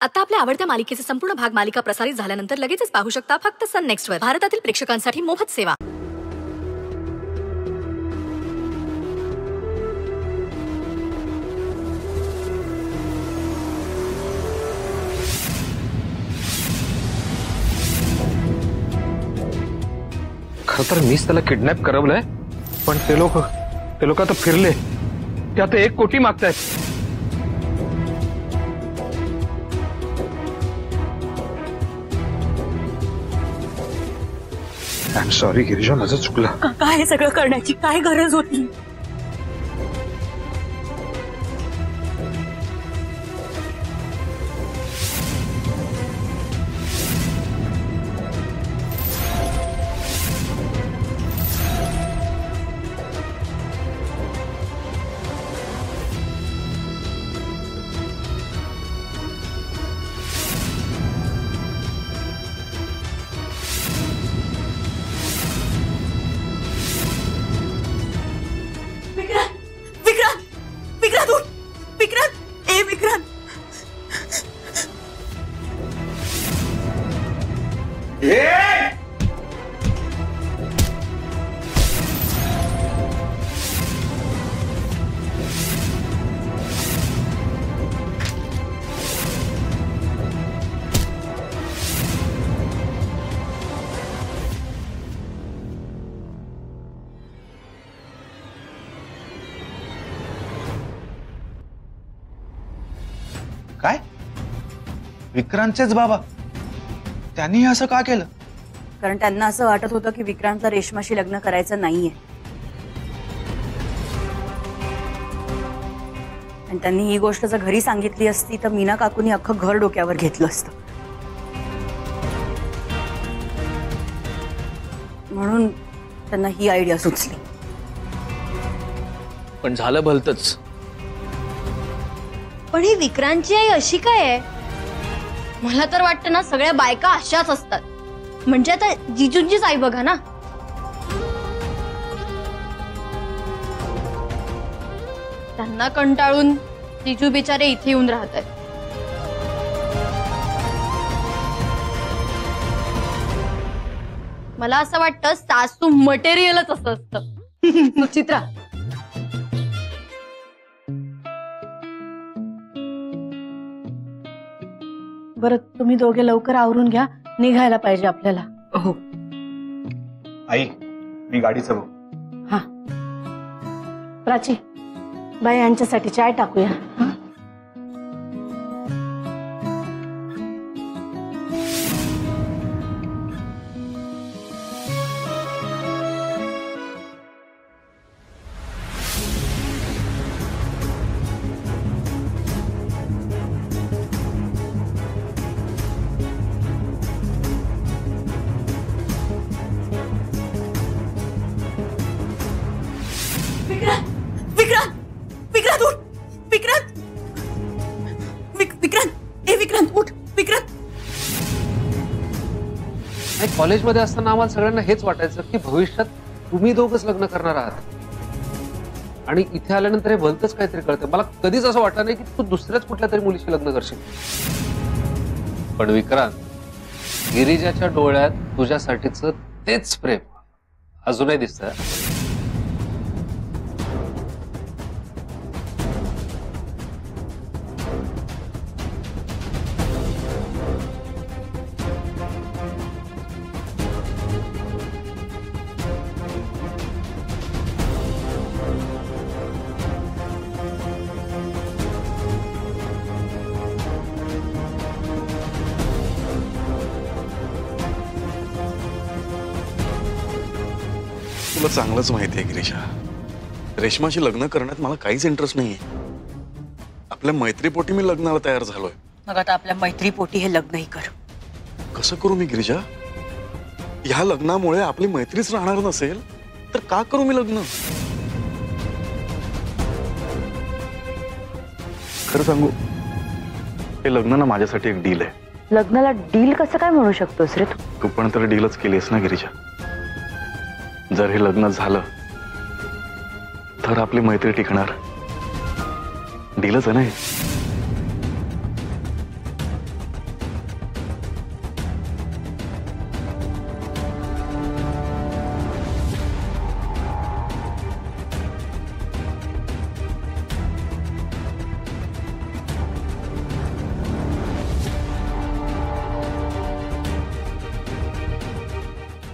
आता आपल्या आवडत्या मालिकेचे संपूर्ण भाग मालिका प्रसारित झाल्यानंतर लगेचच पाहू शकता फक्त सन नेक्स्ट वर. भारतातील प्रेक्षकांसाठी मोफत सेवा. खर तर मीच त्याला किडनॅप करवलंय पण ते लोक ते लोक आता फिरले. ते आता एक कोटी मागतायत. आय एम सॉरी गिरीजा माझा चुकला. काय सगळं करण्याची? काय गरज होती? काय? बाबा. त्यांनी असं का केलं? कारण त्यांना असं वाटत होतं की विक्रांतला रेशमाशी लग्न करायचं नाहीये. आणि त्यांनी ही गोष्ट जर घरी सांगितली असती तर मीना काकूनी अख्खं घर डोक्यावर घेतलं असतं. म्हणून त्यांना ही आयडिया सुचली. पण झालं भलतच. पण ही विक्रांतची आई अशी काय आहे? मला तर वाटतं ना सगळ्या बायका अशाच असतात. म्हणजे आता जिजूंचीच आई बघा ना. त्यांना कंटाळून जिजू बिचारे इथे येऊन राहत आहेत मला असं वाटतं सासू मटेरियलच असं असतं. सुचित्रा बरं तुम्ही दोघे लवकर आवरून घ्या निघायला पाहिजे आपल्याला. हो. आई मी गाडी चालू हा. प्राची बाई यांच्यासाठी चाय टाकूया. आणि कॉलेजमध्ये असताना आम्हाला सगळ्यांना हेच वाटायचं की लग्न करणार आहात. आणि इथे आल्यानंतर हे भलतच काहीतरी कळतं. मला कधीच नाही तू दुसऱ्याच कुठल्या तरी मुलीशी लग्न करशील. विक्रांत, गिरिजाच्या डोळ्यात तुझ्यासाठीच तेच प्रेम अजूनही दिसतंय. तुला चांगलंच माहिती आहे गिरीशा. रेशमाशी लग्न करण्यात मला काहीच इंटरेस्ट नाहीये. आपल्या मैत्रीपोटी मी लग्नाला तयार झालोय. मग आता आपल्या मैत्रीपोटी हे लग्नही कर. कसं करू मी गिरिजा? ह्या लग्नामुळे आपली मैत्रीच राहणार नसेल तर का करू मी लग्न? खरं सांगू हे लग्न ना माझ्यासाठी एक डील आहे. लग्नाला डील कसं काय म्हणू शकतोस रे तू? तू पण तर डीलच केलीस ना गिरिजा? जर हे लग्न झालं तर आपली मैत्री टिकणार. दिलंच नाही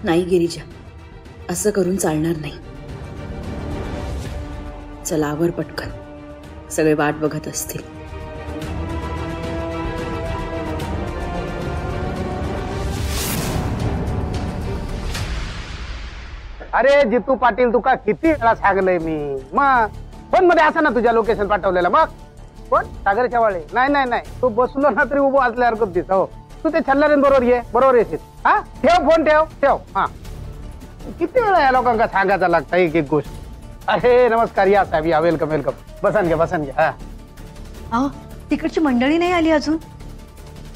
नाही गिरीजा. असं करून चालणार नाही. चलावर पटकन. सगळे वाट बघत असतील. अरे, जितू पाटील, तुका किती वेळा सांगलंय मी? मग फ़ोन मध्ये असा ना तुझ्या लोकेशन पाठवलेलं. मग कोण सागर शेवाळे नाही नाही नाही. तू बसलो ना तरी उभं असल्यासारखं दिस तू ते छल्लारेन बरोबर ये. बरोबर येशील. हा? ठेव, फ़ोन ठेव ठेव. हा. किती वेळा या लोकांना सांगायचा लागतं एक एक गोष्ट अरे नमस्कार या साहेब या वेलकम वेलकम बसन घ्या बसन घ्या हा। तिकडची मंडळी नाही आली अजून?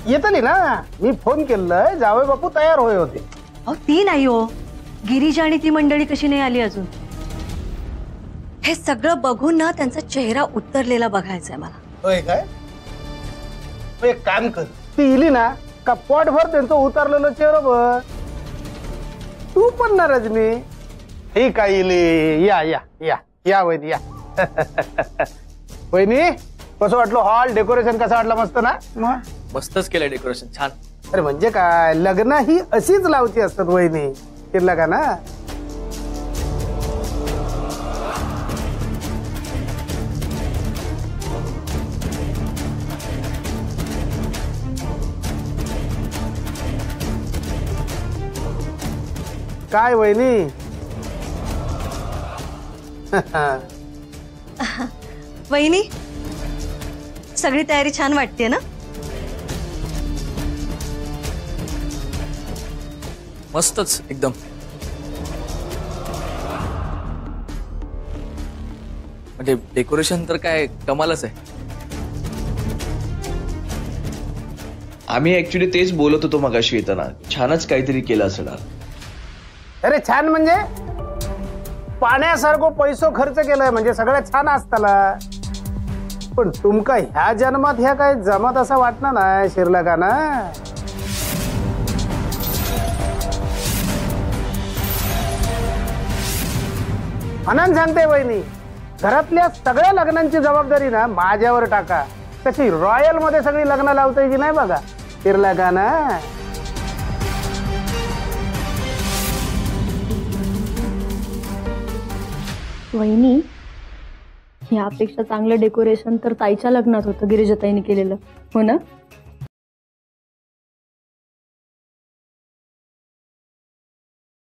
येतली ना? मी फ़ोन केलंय जावई बापू तयार होय होते. अहो ती नाही हो. गिरिजा आणि ती मंडळी कशी नाही आली अजून? हे सगळं बघून ना त्यांचा चेहरा उतरलेला बघायचा आहे मला. होय काय? मग एक काम कर. ती इली ना का पोटभर त्यांचं उतरलेलं चेहरा बघ. तू पण ना रजनी ठीक आहे इली या या या या वहिनी या. वहिनी कसं वाटलं हॉल डेकोरेशन कसं वाटलं मस्त ना? मग मस्तच केलं डेकोरेशन छान. अरे म्हणजे काय लग्न ही अशीच लावची असतात वहिनी केलं का ना काय वहिनी? वहिनी सगळी तयारी छान वाटते ना? मस्तच एकदम. म्हणजे डेकोरेशन तर काय कमालच आहे. आम्ही ऍक्च्युली तेच बोलत होतो मगाशी येताना छानच काहीतरी केलं असणार अरे छान म्हणजे पाण्यासारखं पैसो खर्च केलाय म्हणजे सगळं छान असताला. पण तुमका ह्या जन्मात ह्या काय जमत असं वाटणार ना शिरला का ना म्हणून सांगते वहिनी घरातल्या सगळ्या लग्नांची जबाबदारी ना माझ्यावर टाका. तशी रॉयलमध्ये सगळी लग्न लावता की नाही बघा शिरला का ना वहिनी यापेक्षा चांगलं डेकोरेशन तर ताईच्या लग्नात होतं गिरिजाताईने केलेलं. हो ना?